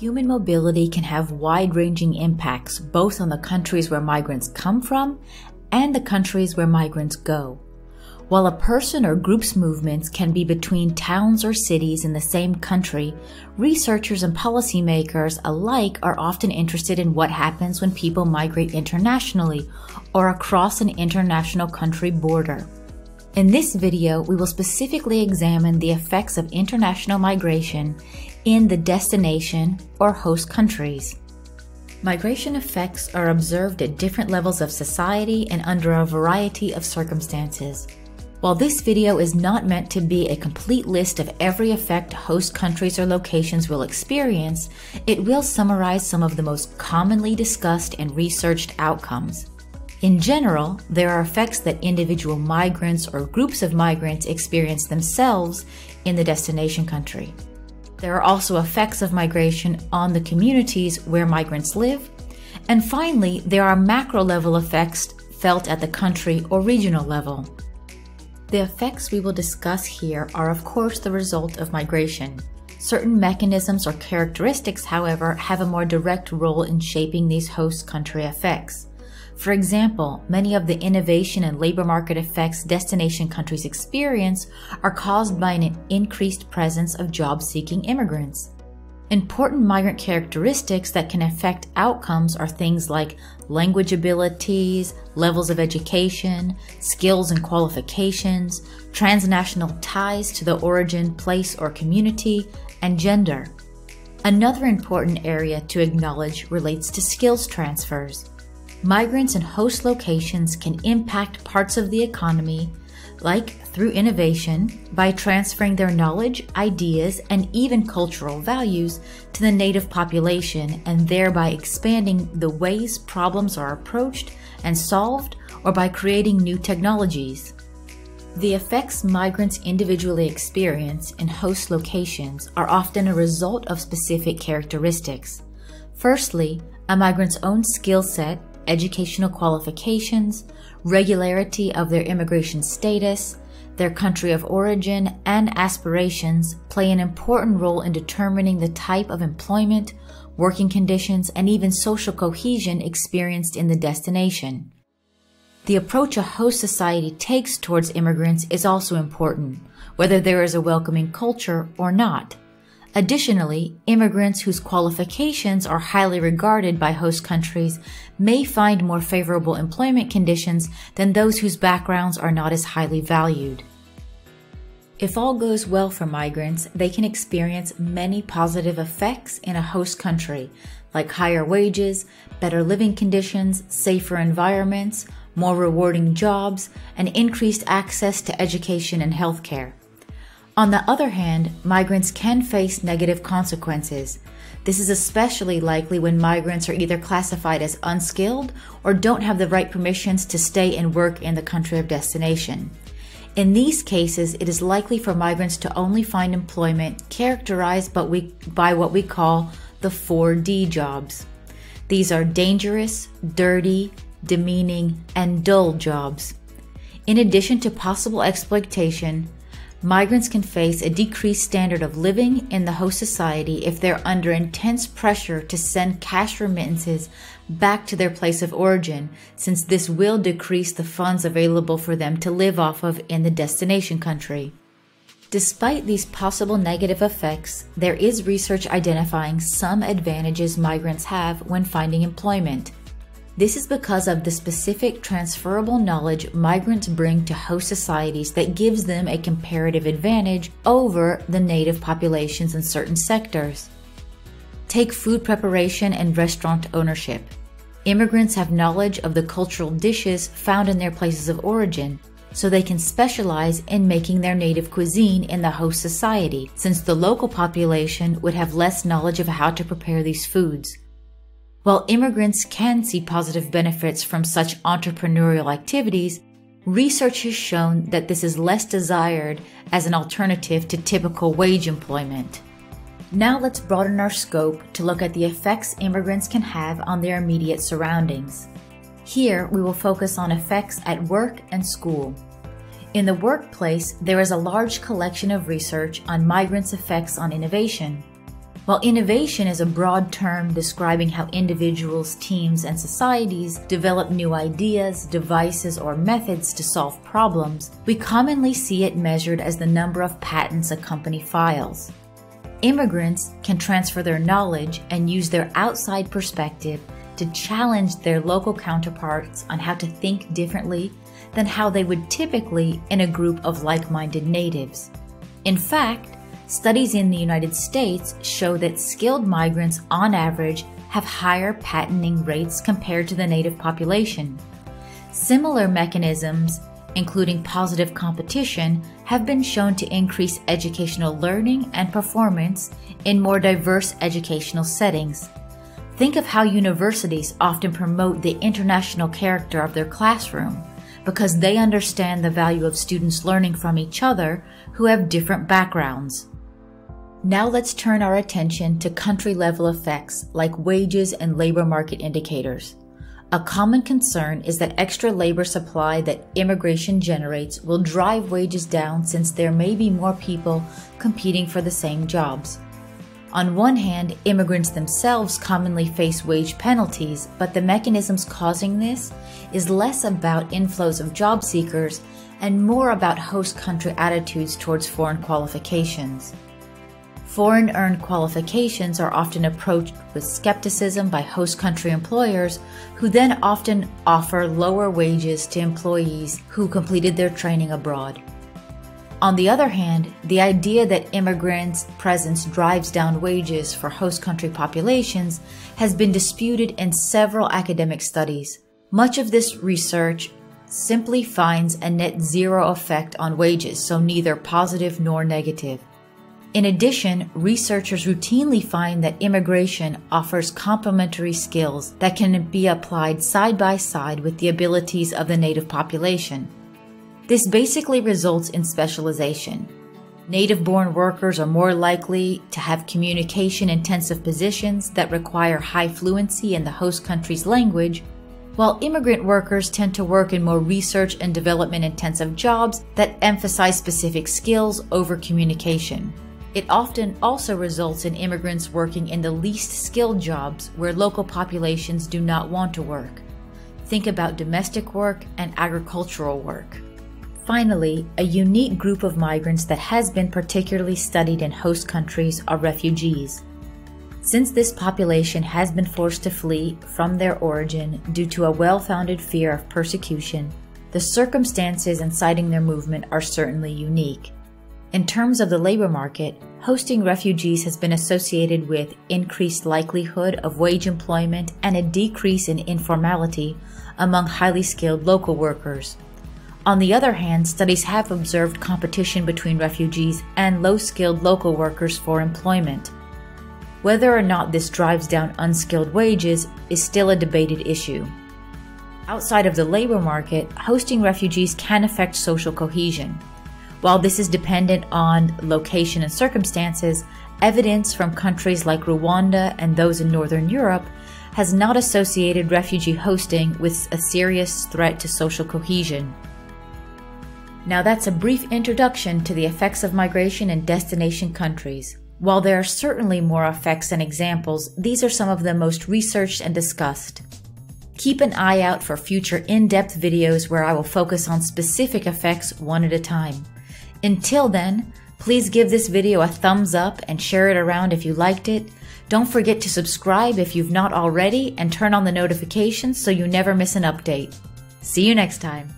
Human mobility can have wide ranging impacts both on the countries where migrants come from and the countries where migrants go. While a person or group's movements can be between towns or cities in the same country, researchers and policymakers alike are often interested in what happens when people migrate internationally or across an international country border. In this video, we will specifically examine the effects of international migration in the destination or host countries. Migration effects are observed at different levels of society and under a variety of circumstances. While this video is not meant to be a complete list of every effect host countries or locations will experience, it will summarize some of the most commonly discussed and researched outcomes. In general, there are effects that individual migrants or groups of migrants experience themselves in the destination country. There are also effects of migration on the communities where migrants live. And finally, there are macro level effects felt at the country or regional level. The effects we will discuss here are, of course, the result of migration. Certain mechanisms or characteristics, however, have a more direct role in shaping these host country effects. For example, many of the innovation and labor market effects destination countries experience are caused by an increased presence of job seeking immigrants. Important migrant characteristics that can affect outcomes are things like language abilities, levels of education, skills and qualifications, transnational ties to the origin, place, or community, and gender. Another important area to acknowledge relates to skills transfers migrants in host locations can impact parts of the economy, like through innovation, by transferring their knowledge, ideas, and even cultural values to the native population and thereby expanding the ways problems are approached and solved, or by creating new technologies. The effects migrants individually experience in host locations are often a result of specific characteristics. Firstly, a migrant's own skill set educational qualifications, regularity of their immigration status, their country of origin, and aspirations play an important role in determining the type of employment, working conditions, and even social cohesion experienced in the destination. The approach a host society takes towards immigrants is also important, whether there is a welcoming culture or not. Additionally, immigrants whose qualifications are highly regarded by host countries may find more favorable employment conditions than those whose backgrounds are not as highly valued. If all goes well for migrants, they can experience many positive effects in a host country, like higher wages, better living conditions, safer environments, more rewarding jobs, and increased access to education and healthcare. On the other hand, migrants can face negative consequences. This is especially likely when migrants are either classified as unskilled or don't have the right permissions to stay and work in the country of destination. In these cases, it is likely for migrants to only find employment characterized by what we call the 4D jobs. These are dangerous, dirty, demeaning, and dull jobs. In addition to possible exploitation, migrants can face a decreased standard of living in the host society if they're under intense pressure to send cash remittances back to their place of origin, since this will decrease the funds available for them to live off of in the destination country. Despite these possible negative effects, there is research identifying some advantages migrants have when finding employment. This is because of the specific transferable knowledge migrants bring to host societies that gives them a comparative advantage over the native populations in certain sectors. Take food preparation and restaurant ownership. Immigrants have knowledge of the cultural dishes found in their places of origin, so they can specialize in making their native cuisine in the host society, since the local population would have less knowledge of how to prepare these foods. While immigrants can see positive benefits from such entrepreneurial activities, research has shown that this is less desired as an alternative to typical wage employment. Now let's broaden our scope to look at the effects immigrants can have on their immediate surroundings. Here, we will focus on effects at work and school. In the workplace, there is a large collection of research on migrants' effects on innovation. While innovation is a broad term describing how individuals, teams, and societies develop new ideas, devices, or methods to solve problems, we commonly see it measured as the number of patents a company files. Immigrants can transfer their knowledge and use their outside perspective to challenge their local counterparts on how to think differently than how they would typically in a group of like minded natives. In fact, Studies in the United States show that skilled migrants, on average, have higher patenting rates compared to the native population. Similar mechanisms, including positive competition, have been shown to increase educational learning and performance in more diverse educational settings. Think of how universities often promote the international character of their classroom because they understand the value of students learning from each other who have different backgrounds. Now let's turn our attention to country level effects like wages and labor market indicators. A common concern is that extra labor supply that immigration generates will drive wages down since there may be more people competing for the same jobs. On one hand, immigrants themselves commonly face wage penalties, but the mechanisms causing this is less about inflows of job seekers and more about host country attitudes towards foreign qualifications. Foreign earned qualifications are often approached with skepticism by host country employers, who then often offer lower wages to employees who completed their training abroad. On the other hand, the idea that immigrants' presence drives down wages for host country populations has been disputed in several academic studies. Much of this research simply finds a net zero effect on wages, so neither positive nor negative. In addition, researchers routinely find that immigration offers complementary skills that can be applied side by side with the abilities of the native population. This basically results in specialization. Native born workers are more likely to have communication intensive positions that require high fluency in the host country's language, while immigrant workers tend to work in more research and development intensive jobs that emphasize specific skills over communication. It often also results in immigrants working in the least skilled jobs where local populations do not want to work. Think about domestic work and agricultural work. Finally, a unique group of migrants that has been particularly studied in host countries are refugees. Since this population has been forced to flee from their origin due to a well founded fear of persecution, the circumstances inciting their movement are certainly unique. In terms of the labor market, hosting refugees has been associated with increased likelihood of wage employment and a decrease in informality among highly skilled local workers. On the other hand, studies have observed competition between refugees and low skilled local workers for employment. Whether or not this drives down unskilled wages is still a debated issue. Outside of the labor market, hosting refugees can affect social cohesion. While this is dependent on location and circumstances, evidence from countries like Rwanda and those in Northern Europe has not associated refugee hosting with a serious threat to social cohesion. Now, that's a brief introduction to the effects of migration in destination countries. While there are certainly more effects and examples, these are some of the most researched and discussed. Keep an eye out for future in depth videos where I will focus on specific effects one at a time. Until then, please give this video a thumbs up and share it around if you liked it. Don't forget to subscribe if you've not already and turn on the notifications so you never miss an update. See you next time.